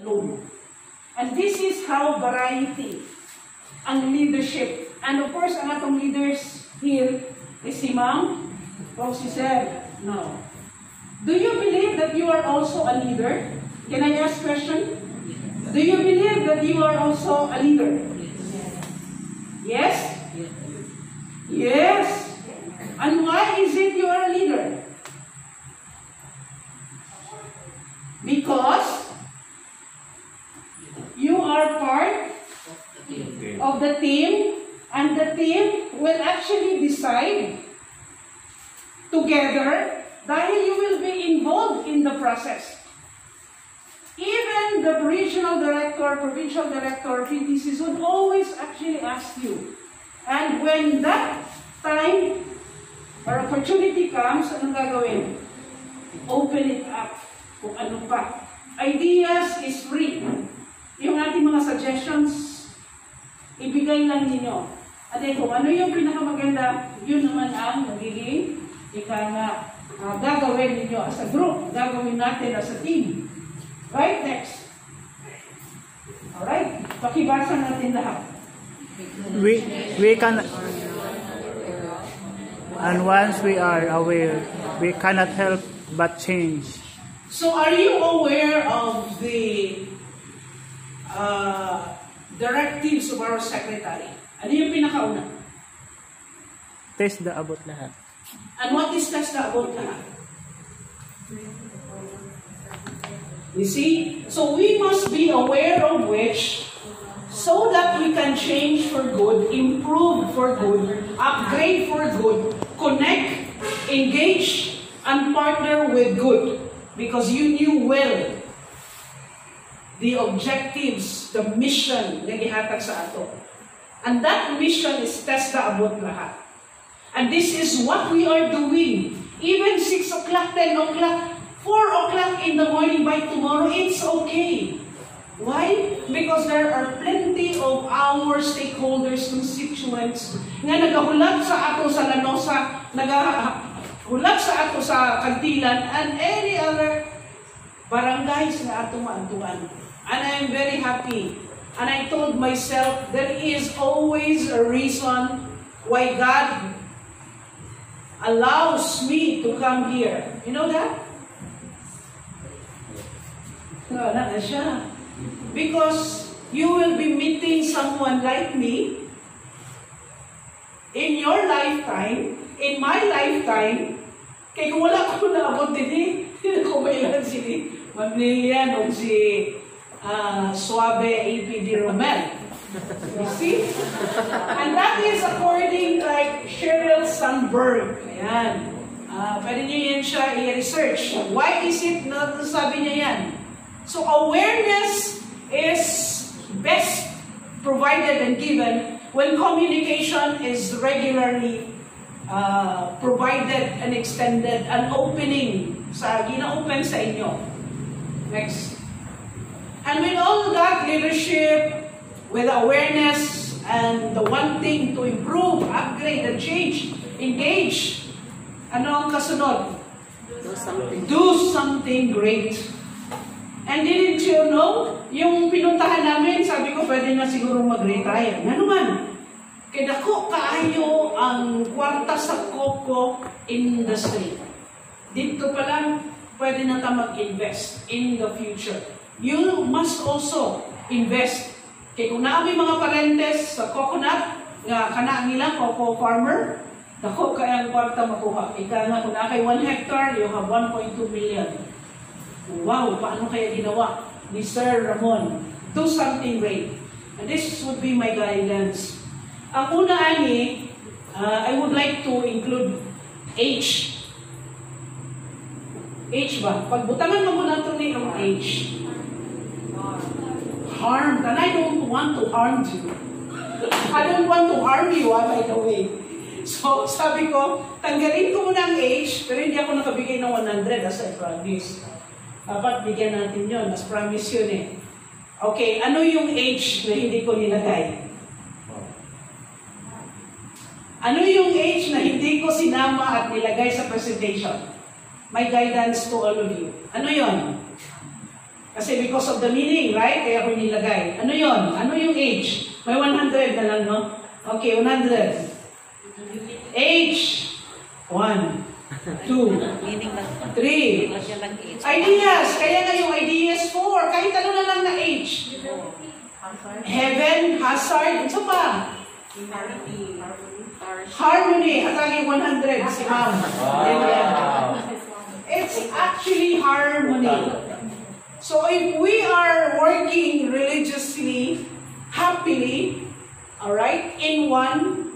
alone. And this is how variety ang leadership. And of course, ang atong leaders here is si Ma'am Rosie said, no. Do you believe that you are also a leader? Can I ask question? Do you believe that you are also a leader? Yes? Yes. And why is it you are a leader? Because are part of the team and the team will actually decide together dahil you will be involved in the process. Even the regional director, provincial director, PTCs would always actually ask you. And when that time or opportunity comes, anong gagawin? Open it up kung ano pa. Ideas is free. Yung ating mga suggestions, ibigay lang ninyo. At kung ano yung pinakamaganda, yun naman ang magiging ika nga uh, gagawin ninyo as a group, gagawin natin as a team. Right? Next. Alright? Pakibasa natin lahat. We, we can, and once we are aware, we cannot help but change. So are you aware of the uh, directives of our secretary? Ano yung pinakauna? Test the abot lahat. And what is test the about lahat? You see? So we must be aware of which so that we can change for good, improve for good, upgrade for good, connect, engage, and partner with good. Because you knew well the objectives, the mission na gihatag sa ato. And that mission is test the abot lahat. And this is what we are doing. Even 6 o'clock, 10 o'clock, 4 o'clock in the morning by tomorrow, it's okay. Why? Because there are plenty of our stakeholders, constituents, nga nagahulat sa ato sa Lanosa, nagahulat sa ato sa Kantilan, and any other barangays na ato maantuan. And I am very happy. And I told myself, there is always a reason why God allows me to come here. You know that? Wala na siya. Because you will be meeting someone like me in your lifetime, in my lifetime, kay kung wala ko naabot din eh, kung may ilan si Ma'am o si uh, Suave APD Romel. You see? And that is according like Sheryl Sandberg. Ayan. Uh, pwede niyo yan siya i-research. Why is it na sabi niya yan? So awareness is best provided and given when communication is regularly uh, provided and extended and opening sa gina-open sa inyo. Next. And with all that leadership, with awareness and the wanting to improve, upgrade, and change, engage, ano ang kasunod? Do something. Do something great. And didn't you know, yung pinuntahan namin, sabi ko pwede na siguro mag-retire. Nga naman, kaya ko kaayo ang kwarta sa coco industry. Dito pa lang, pwede na ta mag-invest in the future. You must also invest. Kaya kung naami mga parentes sa coconut, nga kana nila, coco farmer, Dako kaya ang kwarta makuha. Ika nga, kung na kay 1 hectare, you have 1.2 million. Wow, paano kaya ginawa ni Sir Ramon? Do something great. And this would be my guidance. Ang una ani, uh, I would like to include H. H ba? Pagbutangan mo muna ito ni ang H. Harm. And I don't want to harm you. I don't want to harm you, ah, by the way. So, sabi ko, tanggalin ko muna ang age, pero hindi ako nakabigay ng 100 as I promise. Dapat bigyan natin yun, as promise yun eh. Okay, ano yung age na hindi ko nilagay? Ano yung age na hindi ko sinama at nilagay sa presentation? My guidance to all of you. Ano yon? Kasi because of the meaning, right? Kaya ko nilagay. Ano yon? Ano yung age? May 100 na lang, no? Okay, 100. Age. 1, 2, Meaning lang. 3. Lagyan lang age. Ideas. Kaya nga yung ideas 4. Kahit ano na lang na age. Heaven, hazard, isa pa. Harmony. Hatagi 100 si ma'am. Wow. It's actually harmony. So if we are working religiously, happily, all right, in one,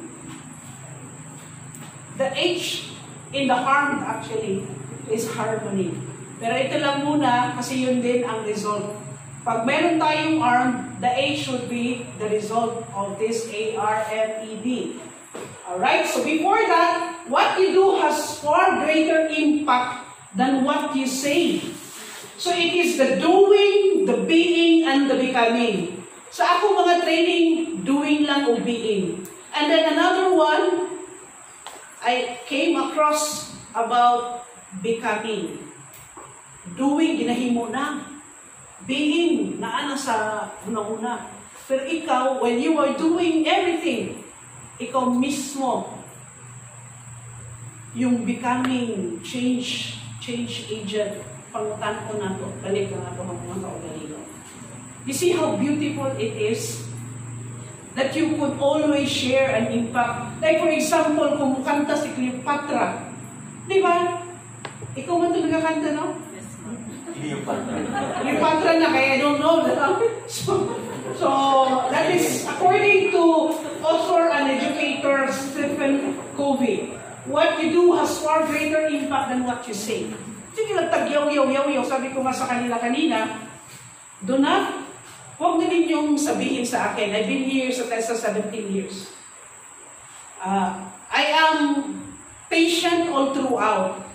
the H in the harm actually is harmony. Pero ito lang muna kasi yun din ang result. Pag meron tayong arm, the H should be the result of this A-R-M-E-D. Alright, so before that, what you do has far greater impact than what you say. So it is the doing, the being, and the becoming. Sa ako mga training, doing lang o being. And then another one, I came across about becoming. Doing, ginahimo na. Being, naana sa una-una. Pero ikaw, when you are doing everything, ikaw mismo, yung becoming change, change agent, pangutan ko na to, balik na to mga kaugalino. You see how beautiful it is that you could always share an impact. Like for example, kung kanta si Cleopatra, di ba? Ikaw man ito nagkakanta, no? Cleopatra na, kaya I don't know. So, so that is according to author and educator Stephen Covey. What you do has far greater impact than what you say. Sige lang, tagyaw, yaw, yaw, yaw. Sabi ko nga sa kanila kanina, do not, huwag na ninyong sabihin sa akin, I've been here sa TESA 17 years. Uh, I am patient all throughout.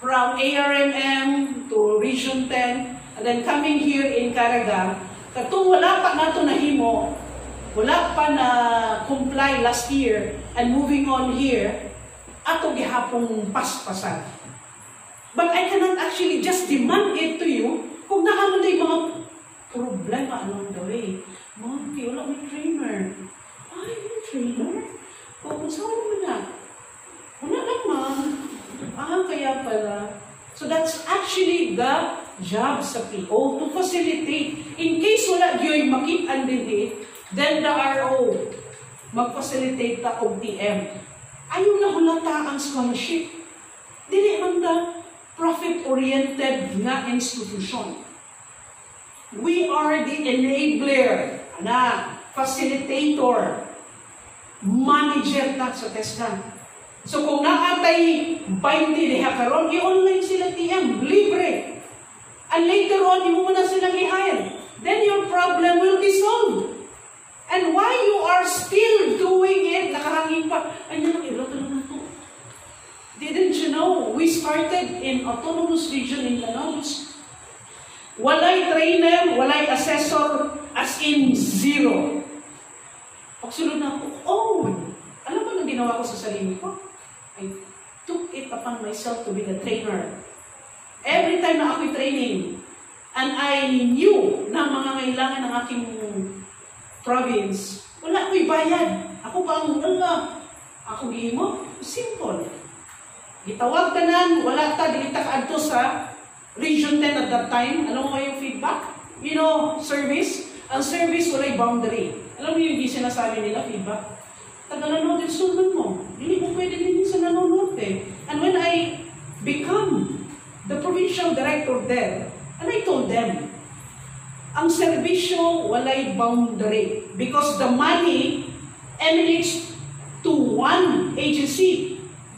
From ARMM to Region 10, and then coming here in Caraga, katong wala pa nato nahimo, wala pa na comply last year, and moving on here, ato gihapong paspasan. But I cannot actually just demand it to you kung nakaman yung mga problema along the way. Mom, wala may trainer. Ay, may trainer? O, saan mo na? Wala naman. Ah, kaya pala. So that's actually the job sa PO to facilitate. In case wala diyo'y makita din it, then the RO mag-facilitate ta OTM. Ayaw na hulata ang scholarship. Dili man da profit-oriented nga institution. We are the enabler, na facilitator, manager ta sa TESDA. So kung naatay 20 diha karon, i-online sila TM, libre. And later on, imo mo na silang i-hire. Then your problem will be solved. And why you are still doing it, nakahangin pa, ay naman, iloto na to. Didn't you know, we started in autonomous region in Lanolos. Walay trainer, walay assessor, as in zero. Pagsulod na ako, oh, alam mo nang ginawa ko sa sarili ko? I took it upon myself to be the trainer. Every time na ako'y training, and I knew na mga kailangan ng aking province, wala ako'y bayad. Ako pa ang wala. Ako gihimo, simple. Gitawag tanan, wala ta, dili ta kaadto sa Region 10 at that time. Alam mo yung feedback? You know, service. Ang service walay boundary. Alam mo yung sinasabi nila, feedback? taga-Lanote, sundan mo. Hindi mo pwede din sa Lanote. And when I become the provincial director there, and I told them, ang serbisyo walay boundary because the money emanates to one agency,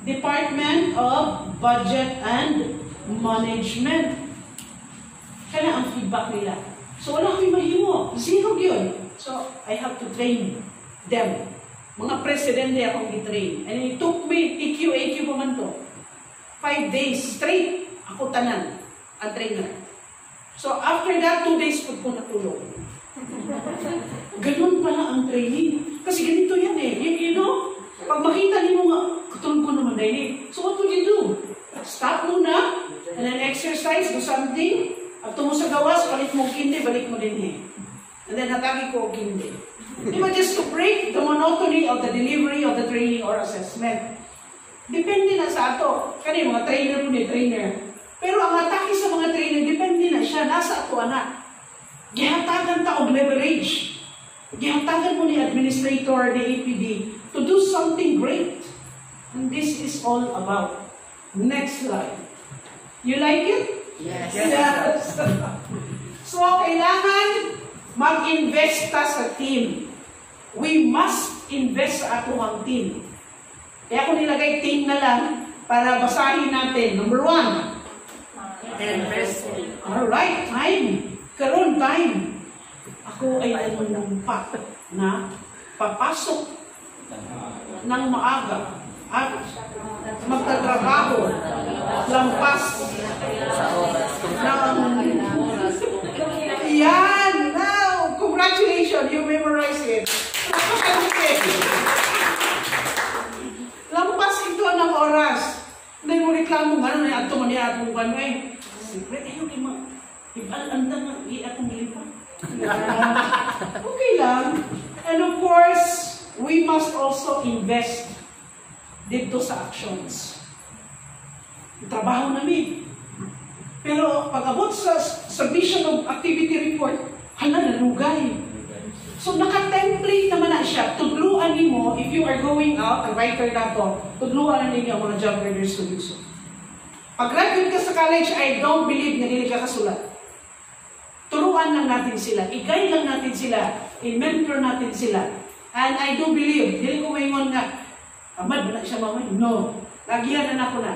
Department of Budget and Management. Kaya ang feedback nila. So wala ko'y mahimo. Zero yun. So I have to train them. Mga presidente akong i-train. And it took me, EQ, AQ pa man to. Five days straight, ako tanan, ang trainer. So after that, two days po ko natulog. Ganun pala ang training. Kasi ganito yan eh. You, you know, pag makita niyo nga, eh. So what would you do? Stop muna, and then exercise, do something. At mo sa gawas, palit eh. And then hatagi ko og hindi. Di ba just to break the monotony of the delivery of the training or assessment. Depende na sa ato. Kani mga trainer po ni trainer. Pero ang atake sa mga trainer, depende na siya. Nasa ato anak. Gihatagan ta og leverage. Gihatagan mo ni administrator, ni APD, to do something great. And this is all about. Next slide. You like it? Yes. Yes. so, kailangan mag-invest sa team. We must invest sa ato ang team. Kaya ako nilagay team na lang para basahin natin. Number one, Investing. Alright, time. Karon time. Ako ay nanunumpa na papasok ng maaga at magtatrabaho lampas ng Yan! Now, congratulations! You memorize it. Lampas ito ng oras. Hindi mo reklamo nga na ato man niya atong kano eh. Siyempre, ayaw di ma. Ibalanda nga, i atong lipa. okay lang. And of course, we must also invest dito sa actions. Trabaho namin. Pero pag-abot sa, sa vision of activity report, hala, nalugay. So, naka-template naman na siya. Tudluan mo, if you are going out, ang writer na to, tudluan na ninyo ang mga job learners to do so. Pag-graduate ka sa college, I don't believe na hindi ka kasulat. Turuan lang natin sila. I-guide lang natin sila. I-mentor natin sila. And I do believe, hindi ko maingon nga, Amad, wala siya mamay. No. Lagihan na ako na.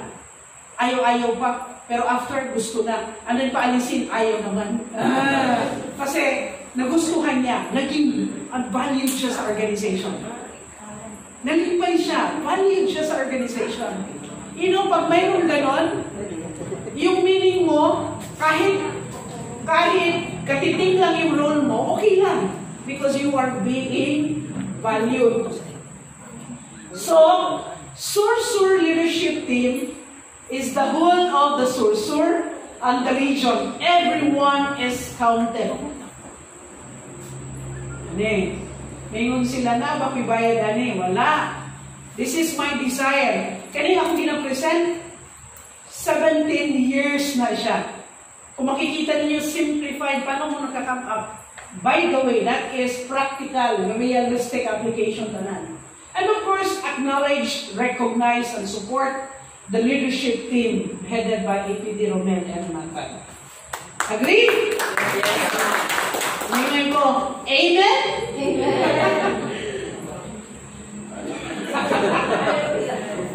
Ayaw-ayaw pa. Pero after, gusto na. Ano yung paalisin? Ayaw naman. Ah, kasi, nagustuhan niya. Naging valued siya sa organization. Nalipay siya. Valued siya sa organization. You know, pag mayroong ganon, yung meaning mo, kahit kahit katiting lang yung role mo, okay lang. Because you are being valued. So, Sursur leadership team is the whole of the Sursur and the region. Everyone is counted. Ani, Ngayon sila na, bakibayad ani, wala. This is my desire. Kani ako ginapresent, 17 years na siya. Kung makikita niyo simplified, paano mo nakakam up? By the way, that is practical, realistic application tanan. And of course, acknowledge, recognize, and support the leadership team headed by APD Romel and Nathan. Agree? Ngayon ko, Amen?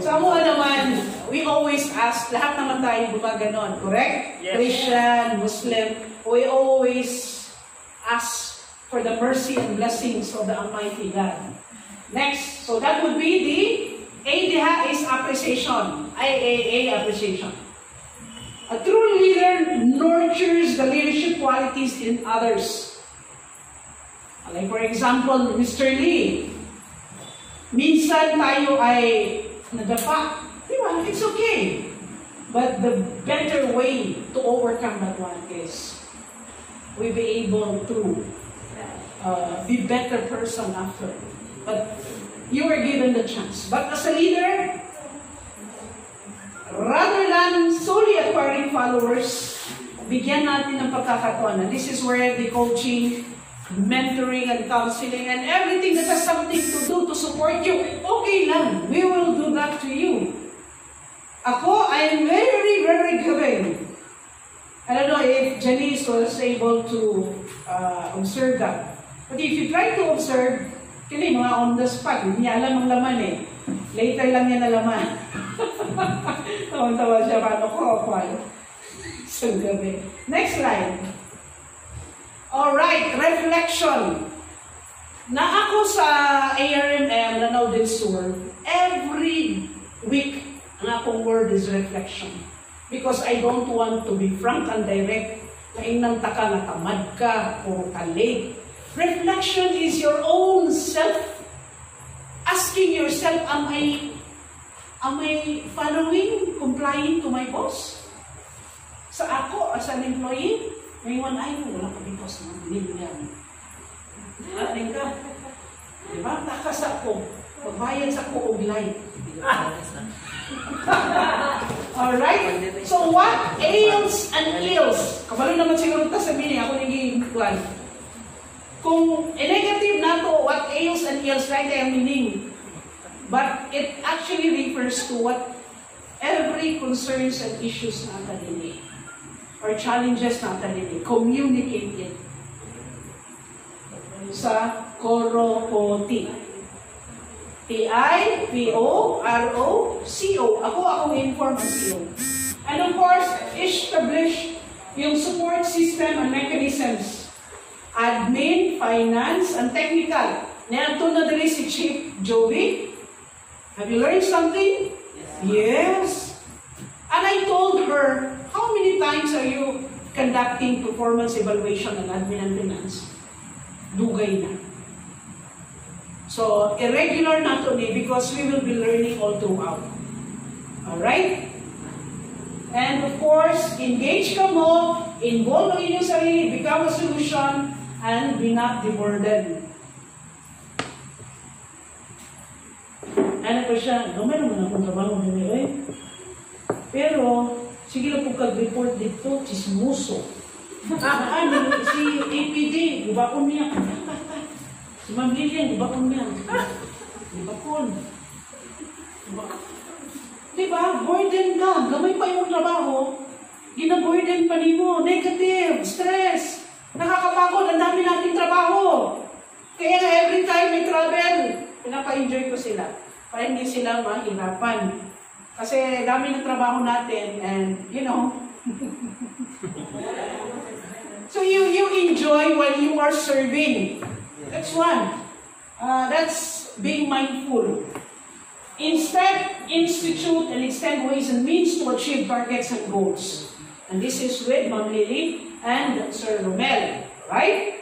Sa mga naman, we always ask, lahat naman tayo gumaganon, correct? Yes. Christian, Muslim, we always ask for the mercy and blessings of the Almighty God. Next, so that would be the A diha is appreciation. IAA appreciation. A true leader nurtures the leadership qualities in others. Like for example, Mr. Lee, minsan tayo ay nadapa. Di ba? It's okay. But the better way to overcome that one is we be able to uh, be better person after. But you were given the chance. But as a leader, rather than solely acquiring followers, bigyan natin ng pagkakataon. And this is where the coaching, mentoring, and counseling, and everything that has something to do to support you, okay lang. We will do that to you. Ako, I am very, very giving. I don't know if Janice was able to uh, observe that. But if you try to observe, kini mga on the spot, hindi niya alam ang laman eh. Later lang niya nalaman. Tawan-tawa siya, paano ko, kwal. Sa gabi. Next slide. Alright, reflection. Na ako sa ARMM, Lanao del Sur, every week, ang akong word is reflection. Because I don't want to be frank and direct. Lain nang taka nga tamad ka, puro ka late. Reflection is your own self. Asking yourself, am I, am I following, complying to my boss? Sa ako, as an employee? Ngayon, ay, wala ka sa mga binibigyan. Ating ka. Di ba? Takas ako. Pagbayan sa ko og light. Alright? So what ails and ills? Kabalo naman siguro ta sa mini, ako naging kwan. Kung negative na to, what ails and ills, right, ang meaning. But it actually refers to what every concerns and issues natin din or challenges natin din Communicate it sa Koropoti. P-I-P-O-R-O-C-O. Ako akong inform ang PO. And of course, establish yung support system and mechanisms. Admin, finance, and technical. Neanto na dali si Chief Joey. Have you learned something? Yes. And I told her, how many times are you conducting performance evaluation and admin and finance? Dugay na. So, irregular na to ni because we will be learning all throughout. Alright? And of course, engage ka mo, involve mo inyong sarili, become a solution, and be not the burden. Ano pa siya? Gamay naman akong trabaho ninyo eh. Pero, sige lang po kag-report dito, chismoso. ano, si APD, di ba ko niya? Si Ma'am Lilian, di ba ko niya? Di ba ko? Di ba? Di ba? Burden ka. Gamay pa yung trabaho. Gina-burden pa ni mo. Negative, stress. Nakakapagod. Ang dami nating trabaho. Kaya every time may travel, pinapa-enjoy ko sila. Para hindi sila mahirapan. Kasi dami ng trabaho natin and, you know, so you you enjoy when you are serving. That's one. Uh, that's being mindful. Instead, institute and extend ways and means to achieve targets and goals. And this is with Ma'am Lily and Sir Romel, right?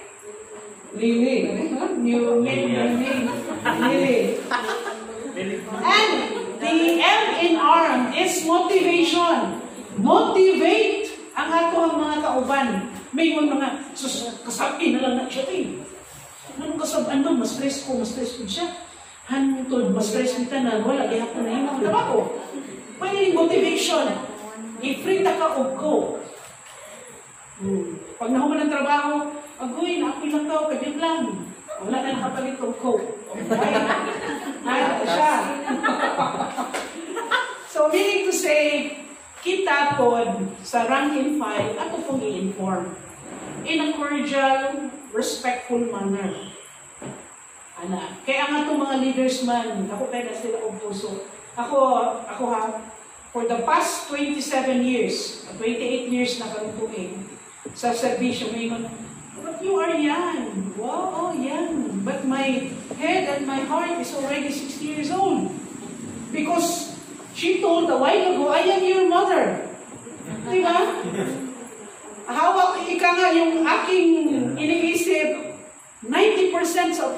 Lily. New name. Lily. And the M in ARM is motivation. Motivate ang ato ang mga kauban. May mga, sus, kasabi na lang na siya eh. Anong kasabihan mo? Mas stress ko, mas stress ko siya. Hantod, mas stress kita na, wala, ako na yun. Diba ko? Pwede motivation. I-free ta ka og ko. Hmm. Pag nahuman ng trabaho, agoy, na ako lang daw, kanyang lang. Wala na nakapalit og ko. Okay? Nara siya. so, meaning to say, kita pod sa rank and file, ato pong i-inform. In a cordial, respectful manner. Ana. Kaya nga itong mga leaders man, ako kaya na sila og puso. Ako, ako ha, for the past 27 years, 28 years na kami tuwing, sa servisyo, mga, but you are young. Wow, oh, young. But my head and my heart is already 60 years old. Because she told a while ago, I am your mother. Di ba? Hawak, ika nga yung aking iniisip, 90% sa,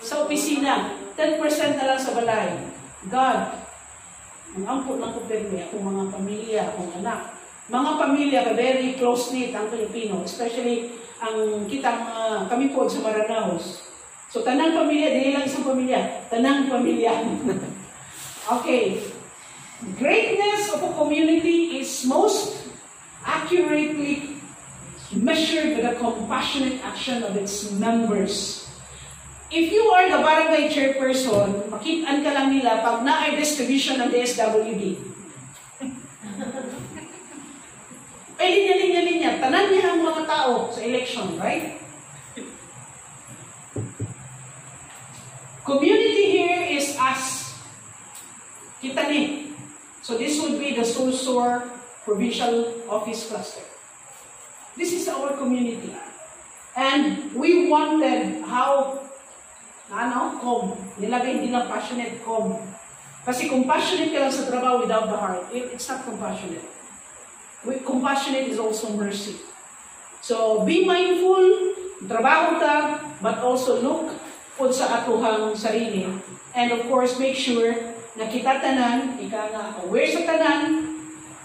sa opisina, 10% na lang sa balay. God, ang ampun ng kumpirme, akong mga pamilya, akong anak. Mga pamilya, very close-knit ang Pilipino, especially ang kita mga, kami po sa Maranaos. So, tanang pamilya, dili lang isang pamilya, tanang pamilya. okay. Greatness of a community is most accurately measured by the compassionate action of its members. If you are the barangay chairperson, makitaan ka lang nila pag na-ay distribution ng DSWD. Ay, linya-linya-linya. Tanan niya ang mga tao sa election, right? Community here is us. Kita ni. So this would be the Sulsur Provincial Office Cluster. This is our community. And we wanted how, ano, com, nilagay din ang passionate com. Kasi kung passionate ka lang sa trabaho without the heart, it, it's not compassionate. We, compassionate is also mercy. So, be mindful, trabaho ka, but also look po sa atuhang sarili. And of course, make sure na kita tanan, ika nga aware sa tanan,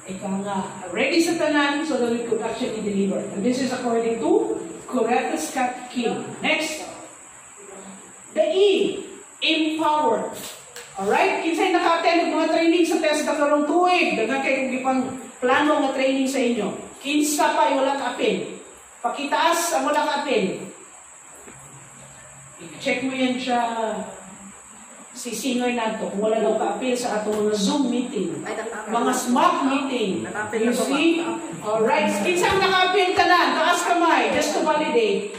ika nga, ready sa tanan so that we could actually deliver. And this is according to Scott King. Next. The E, empower. Alright? Kinsay naka-attend mga training sa test na karong tuig. Daga kayo ipang plano nga training sa inyo. Kinsa pa wala ka-apin. Pakitaas ang wala ka-apin. I-check mo yan siya si singer nato kung wala daw ka-apil sa atong mga Zoom meeting. Ay. Mga smart meeting. You see? Alright. Kinsa ang naka-apil ka na? Taas kamay. Just to validate.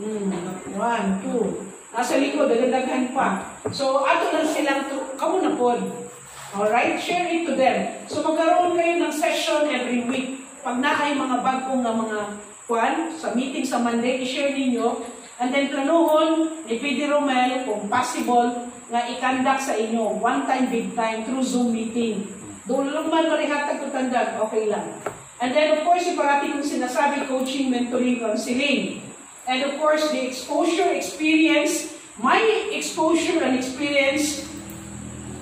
Hmm. One, two. Nasa likod, dagandaghan pa. So, ato lang silang, kamo na pod. Alright? Share it to them. So, magkaroon kayo ng session every week. Pag naay mga bagong nga mga kwan, sa meeting sa Monday, i-share ninyo. And then, planuhon ni PD Romel, kung possible, nga ikandak sa inyo, one time, big time, through Zoom meeting. Doon lang man marihatag ko tandag, okay lang. And then, of course, yung parati kong sinasabi, coaching, mentoring, counseling. And of course, the exposure experience, my exposure and experience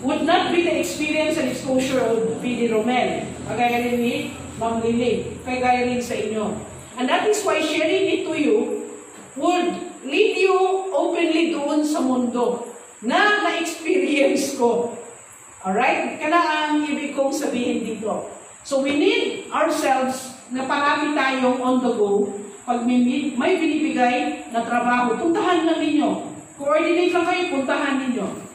would not be the experience and exposure of P.D. Romel. Kagaya rin ni Ma'am Lily. Kagaya rin sa inyo. And that is why sharing it to you would lead you openly doon sa mundo na na-experience ko. Alright? Kana ang ibig kong sabihin dito. So we need ourselves na parati tayong on the go. Pag may, may binibigay na trabaho, puntahan lang ninyo. Coordinate lang kayo, puntahan ninyo.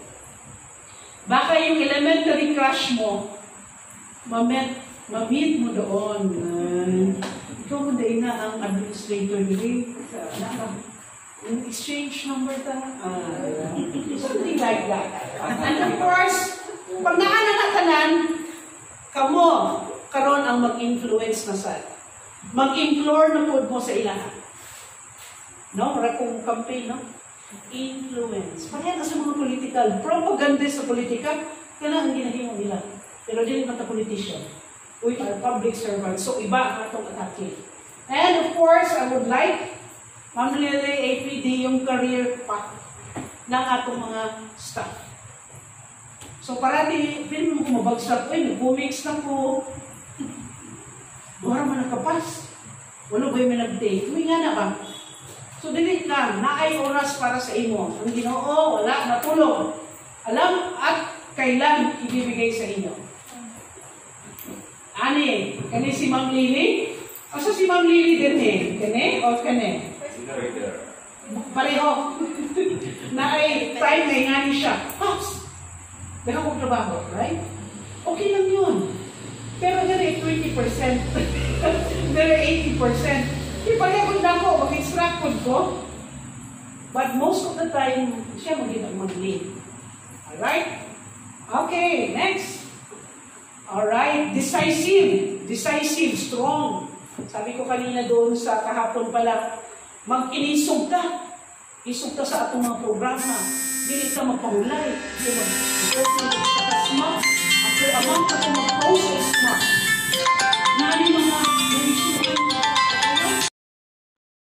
Baka yung elementary crush mo, mamit, mamit mo doon. Uh, ikaw mo dahil na ang administrator. Naka, yung exchange number ta. Uh, something like that. And of course, pag naananatanan, kamo, karon ang mag-influence na sa mag-implore na po mo sa ilaha. No? Para kung campaign, no? Influence. Pareha na sa mga political. Propaganda sa politika, kana ang ginahimo nila. Pero dili man ta politician. We are public servants. So, iba ang atong atake. And of course, I would like, Ma'am Lily, APD, yung career path ng atong mga staff. So, parati, pili mo kumabagsak, uy, nag-comics na po. Wala man nakapas. Wala ba yung nag-take? Uy, nga na ba? So, dilit lang, naay oras para sa imo. Ang ginoo, wala, natulong. Alam at kailan ibibigay sa inyo. Ani, kani si Ma'am Lily? Asa si Ma'am Lily din eh? Kani o kani? Pareho. naay time na ingani siya. Pops, Baka kong trabaho, right? Okay lang yun. Pero dere 20%. dere 80%. Di pa kung dako, mag-extract food ko. But most of the time, siya mag mag-lead. Alright? Okay, next. Alright, decisive. Decisive, strong. Sabi ko kanina doon sa kahapon pala, mag-inisog ka. Isog ka sa atong mga programa. Dili ka magpahulay. Dili mag-asma. After a month ka mag-post, asma.